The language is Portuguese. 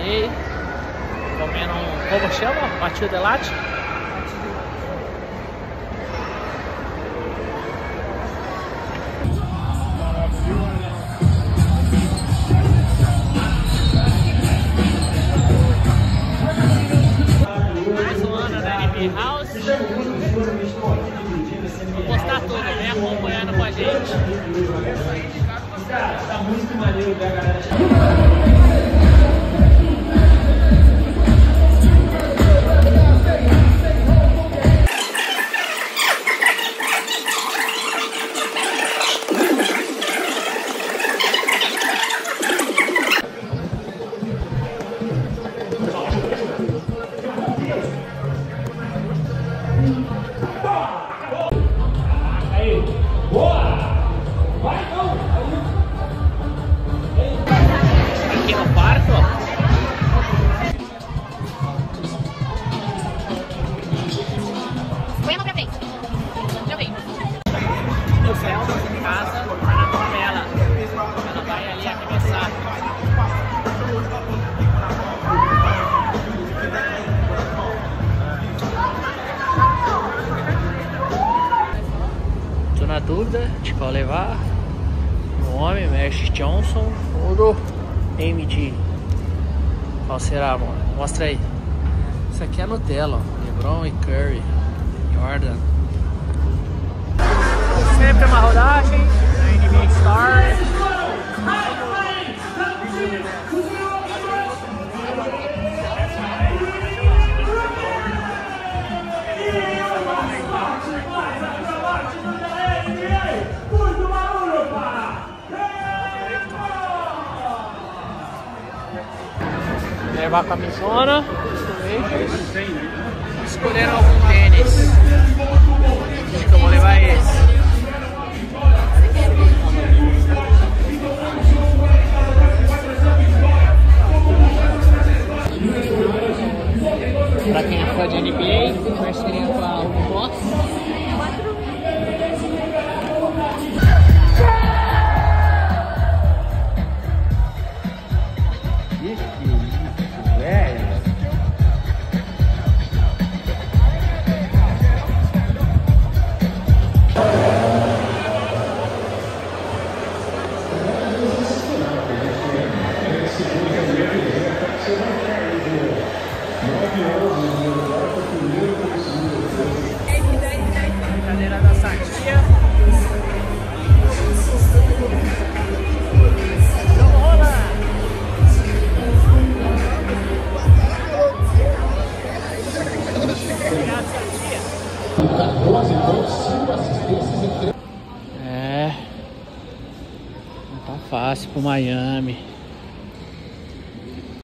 NBA. Comendo um. Como chama? Matilda de latte? Mais um ano da House. Vou postar tudo, vem acompanhando com a gente. Tá muito maneiro ver a galera Ó. Põe a mão pra frente. Já vem. No céu, casa, tá na novela. Ela vai ali arremessar. Tô na dúvida de qual levar. O homem, Mesh Johnson ou do MD. Qual será, amor? Mostra aí. Isso aqui é Nutella, ó. LeBron e Curry. Jordan. Sempre uma rodagem NBA Stars. Levar a camisona. Escolheram algum tênis. Acho que eu vou levar esse. Brincadeira da rolar! Obrigado, Satia. É. Não tá fácil pro Miami.